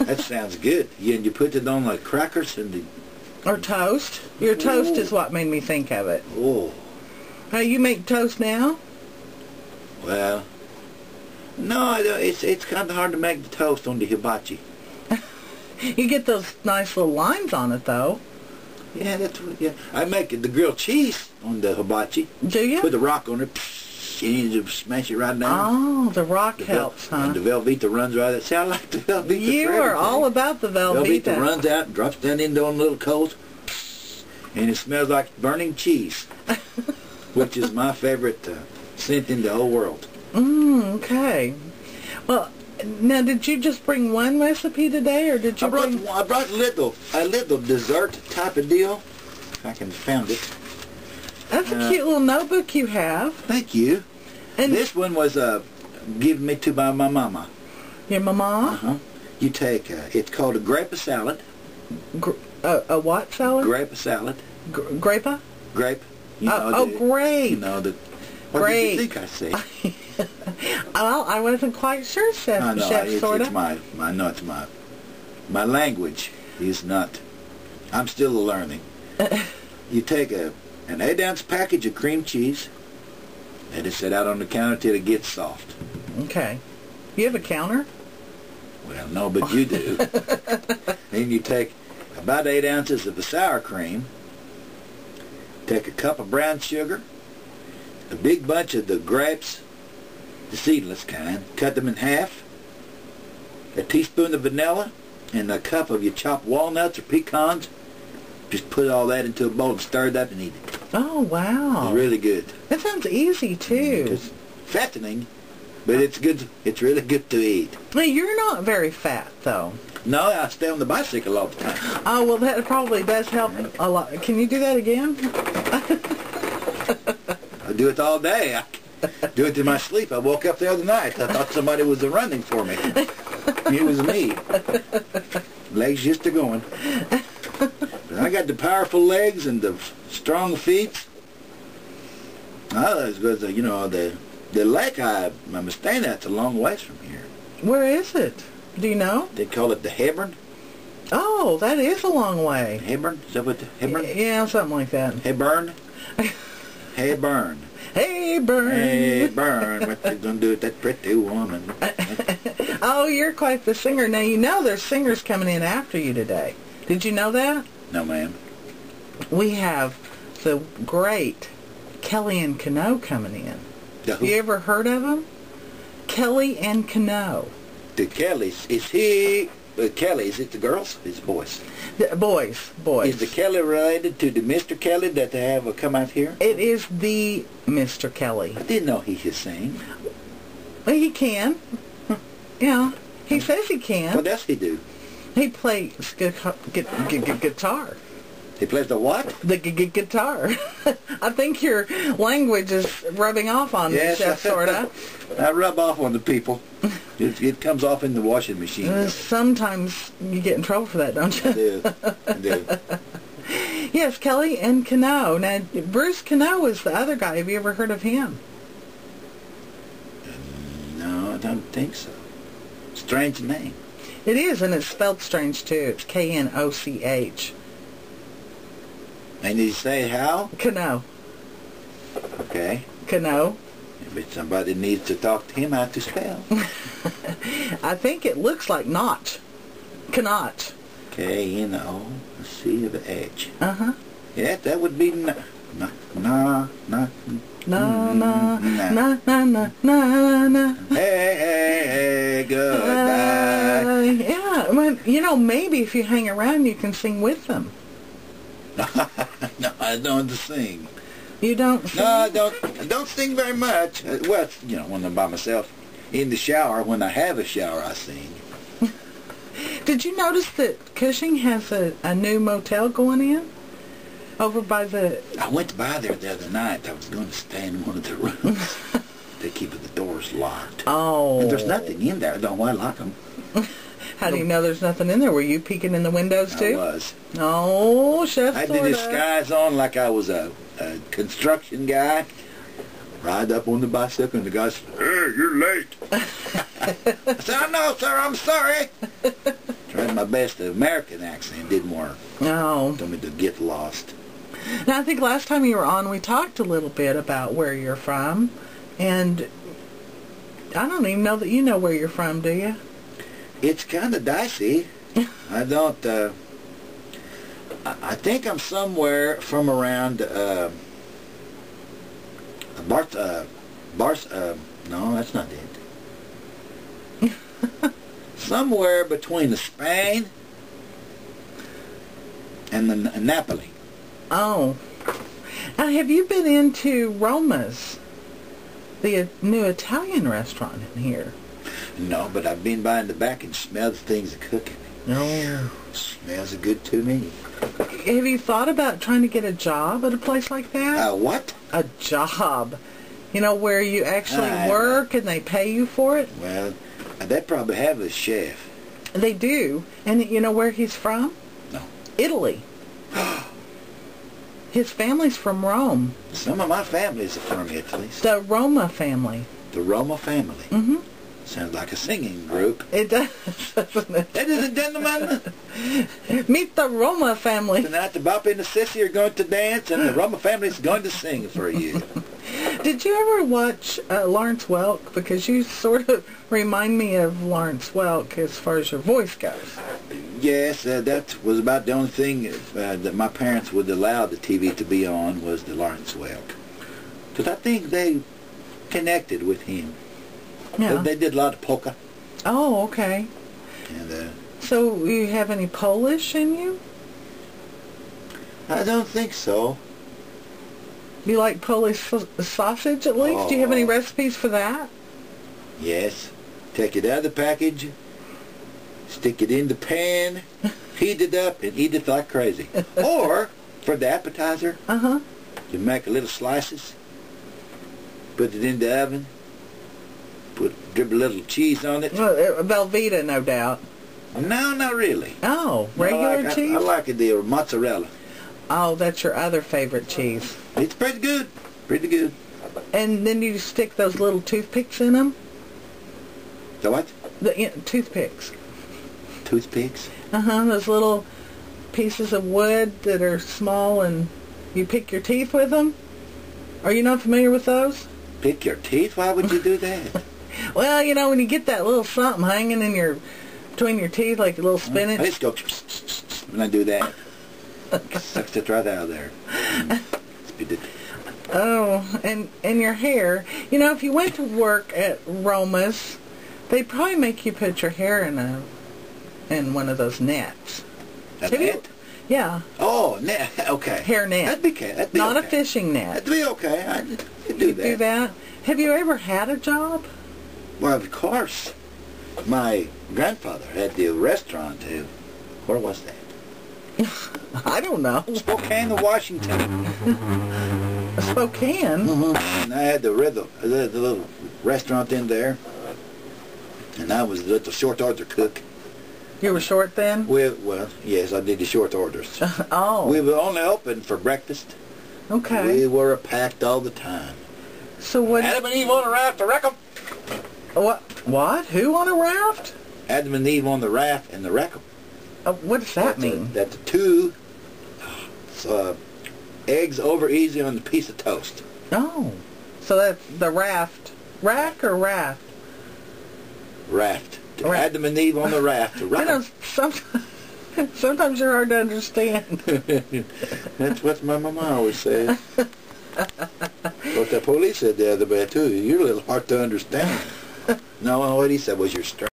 That sounds good. You, and you put it on like crackers and the, Or toast. Your toast Ooh. is what made me think of it. oh, Hey, you make toast now? well. No, it's it's kind of hard to make the toast on the hibachi. You get those nice little lines on it, though. Yeah, that's what, yeah. I make the grilled cheese on the hibachi. Do you? Put the rock on it. You to smash it right down. Oh, the rock The helps, huh? And the Velveeta runs right out. See, I like the Velveeta You are all about the Velveeta Velveeta. runs out, drops down into on little coals, and it smells like burning cheese, which is my favorite uh, scent in the whole world. Mm, okay. Well, now, did you just bring one recipe today, or did you I brought, bring... I brought a little, a little dessert type of deal. If I can find it. That's a cute little notebook you have. Thank you. And this one was uh, given me to by my mama. your mama? Uh-huh. You take, uh, it's called a grape salad. Gr- a, a what salad? Grape salad. Gr- grape? Grape. You Oh, oh, the, grape. You know, the, what Grape. did you think I said? Well, I wasn't quite sure, Chef, I know, chef it's, sort it's of. my, my, no, it's my, my language is not, I'm still learning. you take a, an eight ounce package of cream cheese, and it's set out on the counter till it gets soft. Okay. You have a counter? Well, no, but you do. then you take about eight ounces of the sour cream, take a cup of brown sugar, a big bunch of the grapes, the seedless kind, cut them in half, a teaspoon of vanilla, and a cup of your chopped walnuts or pecans. Just put all that into a bowl and stir it up and eat it. Oh, wow. It's really good. That sounds easy, too. It's fattening, but it's good. It's really good to eat. Well, you're not very fat, though. No, I stay on the bicycle all the time. Oh, well, that probably does help a lot. Can you do that again? I do it all day. I do it in my sleep. I woke up the other night. I thought somebody was running for me. It was me. Legs just a going. I got the powerful legs and the strong feet. Oh, that's good. You know, the the lake I, I'm staying at's a long ways from here. Where is it? Do you know? They call it the Hebron. Oh, that is a long way. Hebron? Is that what the Hebron? Yeah, something like that. Hebron? Hebron. Hey, Burn. Hey, burn. What you gonna do with that pretty woman? Oh, you're quite the singer. Now, you know there's singers coming in after you today. Did you know that? No, ma'am. We have the great Kelly and Knoch coming in. The, Have you ever heard of them? Kelly and Knoch. the Kellys. Is he... Uh, Kelly, is it the girls? It's boys. The, boys, boys. Is the Kelly related to the Mr. Kelly that they have uh, come out here? It is the Mr. Kelly. I didn't know he could sing. Well, he can. Yeah, he says he can. What else he do? He plays gu- gu- gu- gu- guitar. He plays the what? The gu- gu- guitar. I think your language is rubbing off on me, Chef, sort of. I rub off on the people. It, it comes off in the washing machine. Uh, sometimes you get in trouble for that, don't I you? do. I do. yes, Kelly and Knoch. Now, Bruce Knoch is the other guy. Have you ever heard of him? No, I don't think so. Strange name. It is, and it's spelled strange too. It's K-N-O-C-H. And he say how? Knoch. Okay. Knoch. But somebody needs to talk to him how to spell. I think it looks like notch. Canotch. K N O C of H. Uh-huh. Yeah, that would be na na na na. Na na Nah. na na na na na. Hey hey hey, goodbye. You know, maybe if you hang around, you can sing with them. no, I don't sing. You don't sing? No, I don't. I don't sing very much. Uh, Well, you know, when I'm by myself in the shower. When I have a shower, I sing. Did you notice that Cushing has a, a new motel going in? Over by the... I went by there the other night. I was going to stay in one of the rooms. they keep the doors locked. Oh. And there's nothing in there. I Don't why lock them? How do you know there's nothing in there? Were you peeking in the windows too? I was. Oh, Chef I had the disguise on like I was a, a construction guy. Ride up on the bicycle and the guy said, Hey, you're late. I said, I know, sir. I'm sorry. Tried my best American accent didn't work. No. Told me to get lost. Now, I think last time you were on, we talked a little bit about where you're from, and I don't even know that you know where you're from, do you? It's kind of dicey. I don't. Uh, I think I'm somewhere from around uh, Bart. Uh, Bars. Uh, no, that's not it. somewhere between the Spain and the N- Napoli. Oh. Now, have you been into Roma's, the new Italian restaurant in here? No, but I've been by in the back and smelled the things are cooking. No. Smells good to me. Have you thought about trying to get a job at a place like that? Uh, what? a job. You know, where you actually I- work and they pay you for it? Well, they probably have a chef. They do. And you know where he's from? No. Italy. His family's from Rome. Some of my families are from Italy. The Roma family. The Roma family. hmm Sounds like a singing group. It does, doesn't it? Ladies and gentlemen, Meet the Roma family. tonight the Bop and the Sissy are going to dance and the Roma family is going to sing for you. Did you ever watch uh, Lawrence Welk? Because you sort of remind me of Lawrence Welk as far as your voice goes. yes, uh, that was about the only thing uh, that my parents would allow the TV to be on was the Lawrence Welk. Because I think they connected with him. Yeah. They did a lot of polka. Oh, okay. And uh, So you have any Polish in you? I don't think so. You like Polish sa- sausage at least? Do you have any Oh. recipes for that? Yes. Take it out of the package, stick it in the pan, heat it up, and eat it like crazy. or, for the appetizer, Uh-huh. you make a little slices, put it in the oven, put a little cheese on it. Well, uh, Velveeta, no doubt. No, not really. Oh, I regular like, cheese? I, I like it, the mozzarella. Oh, that's your other favorite cheese. It's pretty good. Pretty good. And then you stick those little toothpicks in them? So what? The you know, toothpicks. Toothpicks? Uh-huh, those little pieces of wood that are small and you pick your teeth with them? Are you not familiar with those? Pick your teeth? Why would you do that? Well, you know, when you get that little something hanging in your, between your teeth, like a little mm. I spinach. just go when I do that. Sucks it right out of there. Oh, and and your hair. You know, if you went to work at Roma's, they'd probably make you put your hair in a in one of those nets. A Have you- net? Yeah, Oh, net. Okay. Hair net. That'd be okay. That'd be not okay. a fishing net. That'd be okay. I could do You that. do that. Have you ever had a job? Well, of course. My grandfather had the restaurant too. Where was that? I don't know. Spokane, Washington. Spokane. Mm-hmm. And I had the, rhythm, the, the little restaurant in there. And I was the little short order cook. You were short then. We, well, yes, I did the short orders. Oh, We were only open for breakfast. okay. We were packed all the time. So what? Adam and Eve on a raft to wreck 'em. What? What? Who on a raft? Adam and Eve on the raft and the wreck. Uh, what does that mean? That the two uh, eggs over easy on the piece of toast. Oh, so that's the raft. Rack or raft? Raft. Raft. Adam and Eve on the raft You wreck know, sometimes, sometimes you're hard to understand. That's what my mama always says. what the police said the other day too. You're a little hard to understand. No, what he said was you're strange.